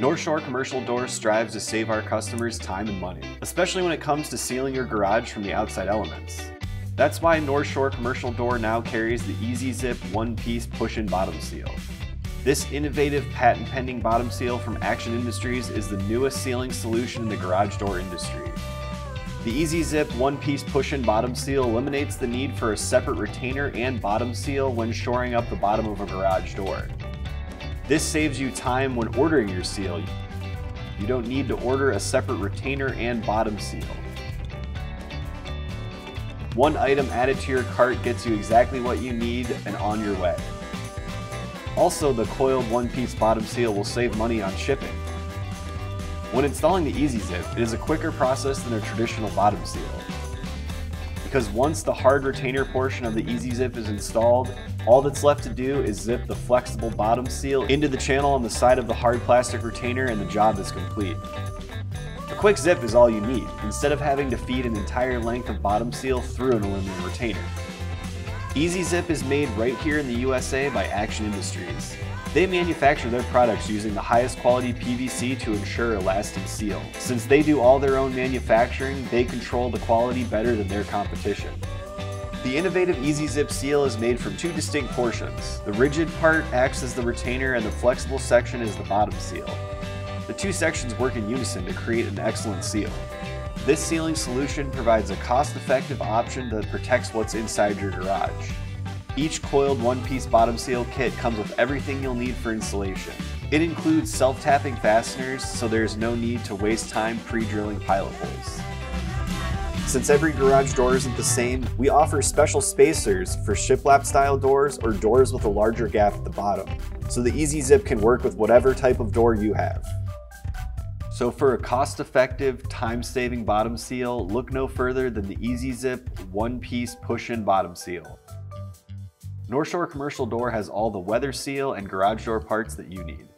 North Shore Commercial Door strives to save our customers time and money, especially when it comes to sealing your garage from the outside elements. That's why North Shore Commercial Door now carries the EZ Zip one-piece push-in bottom seal. This innovative patent pending bottom seal from Action Industries is the newest sealing solution in the garage door industry. The EZ Zip one-piece push-in bottom seal eliminates the need for a separate retainer and bottom seal when shoring up the bottom of a garage door. This saves you time when ordering your seal. You don't need to order a separate retainer and bottom seal. One item added to your cart gets you exactly what you need and on your way. Also, the coiled one-piece bottom seal will save money on shipping. When installing the EZ Zip, it is a quicker process than a traditional bottom seal. Because once the hard retainer portion of the EZ Zip is installed, all that's left to do is zip the flexible bottom seal into the channel on the side of the hard plastic retainer and the job is complete. A quick zip is all you need, instead of having to feed an entire length of bottom seal through an aluminum retainer. EZ Zip is made right here in the USA by Action Industries. They manufacture their products using the highest quality PVC to ensure a lasting seal. Since they do all their own manufacturing, they control the quality better than their competition. The innovative EZ Zip seal is made from two distinct portions. The rigid part acts as the retainer and the flexible section is the bottom seal. The two sections work in unison to create an excellent seal. This sealing solution provides a cost-effective option that protects what's inside your garage. Each coiled one-piece bottom seal kit comes with everything you'll need for installation. It includes self-tapping fasteners, so there's no need to waste time pre-drilling pilot holes. Since every garage door isn't the same, we offer special spacers for shiplap style doors or doors with a larger gap at the bottom, so the EZ Zip can work with whatever type of door you have. So for a cost-effective, time-saving bottom seal, look no further than the EZ Zip one-piece push-in bottom seal. North Shore Commercial Door has all the weather seal and garage door parts that you need.